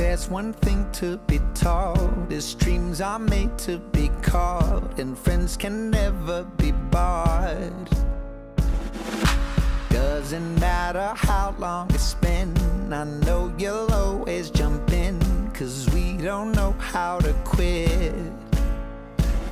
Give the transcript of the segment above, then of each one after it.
there's one thing to be taught is dreams are made to be caught, and friends can never be bought. Doesn't matter how long it's been, I know you'll always jump in, cause we don't know how to quit.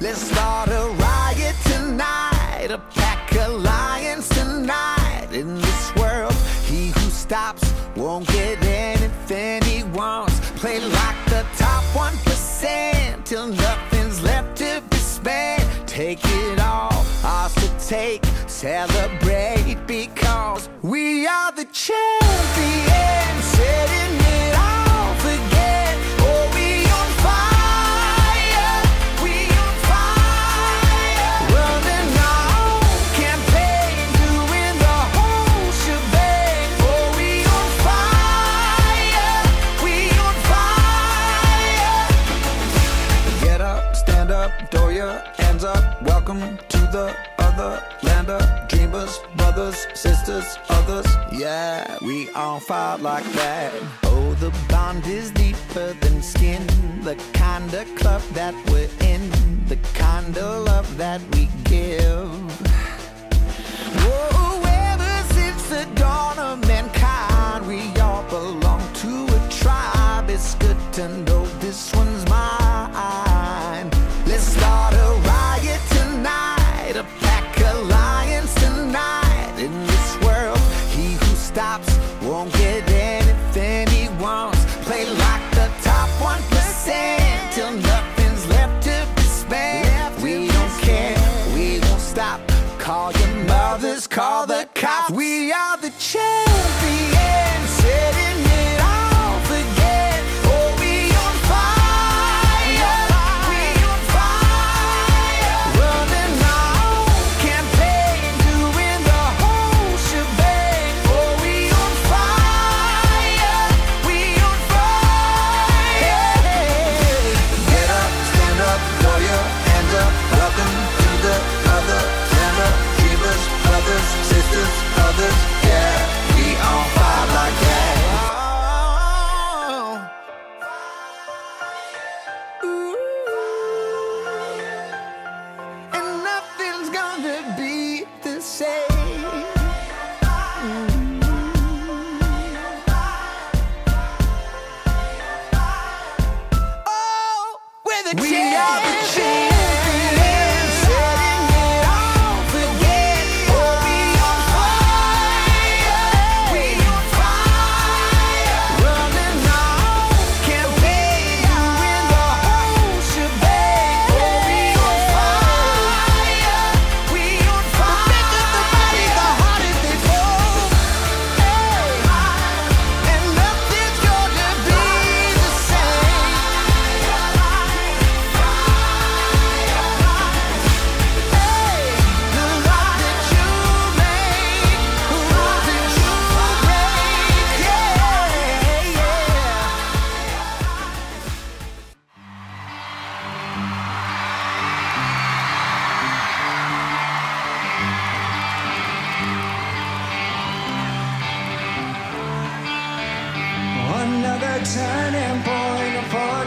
Let's start a riot tonight, a pack alliance tonight. In this world, he who stops won't get anything he wants. Play like the top 1% till nothing's left to be spent. Take it all, ours to take, celebrate because we are the champions. Fire like that. Oh, the bond is deeper than skin. The kind of club that we're in, the kind of love that we give. Whoa, ever since the dawn of mankind, we all belong to a tribe. It's good to know this one's mine. Let's start a riot tonight, a pack alliance tonight. In this world, he who stops won't get anything he wants. Play like the top 1% till nothing's left to be spent. We don't care, we won't stop. Call your mothers, call the cops. We are the champions,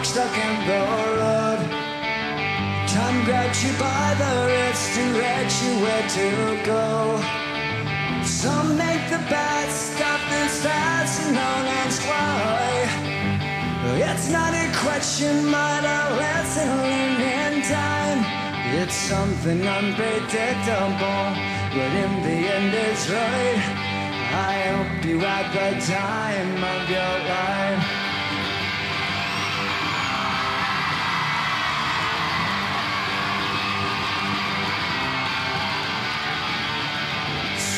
stuck in the road. Time grabs you by the wrist, directs you where to go. Some make the best of this task and don't ask why. It's not a question, but a lesson learned in time. It's something unpredictable, but in the end it's right. I hope you had the time of your life.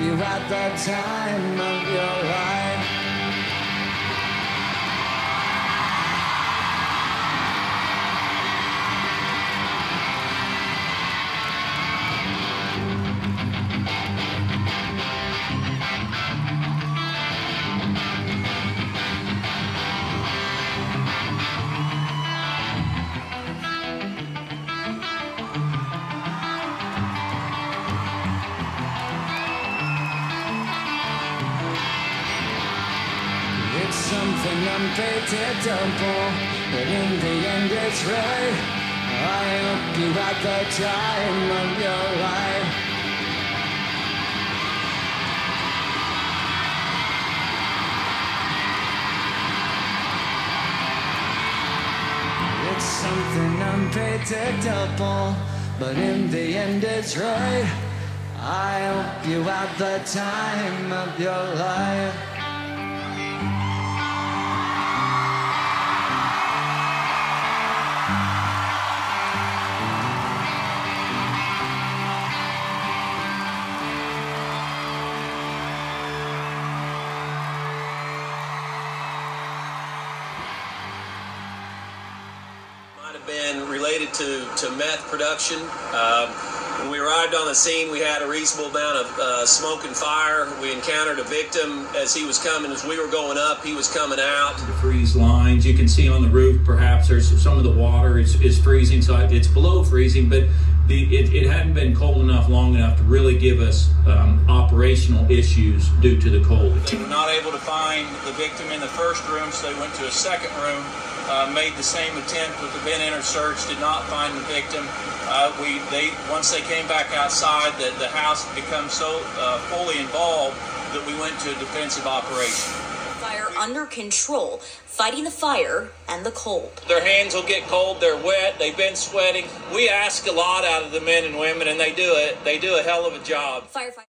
you had the time of your life. Something unpredictable, but in the end it's right. I hope you had the time of your life. It's something unpredictable, but in the end it's right. I hope you had the time of your life. Been related to, to meth production. Uh, when we arrived on the scene, we had a reasonable amount of uh, smoke and fire. We encountered a victim as he was coming. As we were going up, he was coming out. the freeze lines. You can see on the roof, perhaps there's some of the water is, is freezing, so it's below freezing, but the, it, it hadn't been cold enough long enough to really give us um, operational issues due to the cold. They were not able to find the victim in the first room, so they went to a second room, uh, made the same attempt with the vent enter search, did not find the victim. Uh, we they once they came back outside, the, the house had become so uh, fully involved that we went to a defensive operation. Fire under control, fighting the fire and the cold. Their hands will get cold. They're wet. They've been sweating. We ask a lot out of the men and women, and they do it. They do a hell of a job. Firefighter.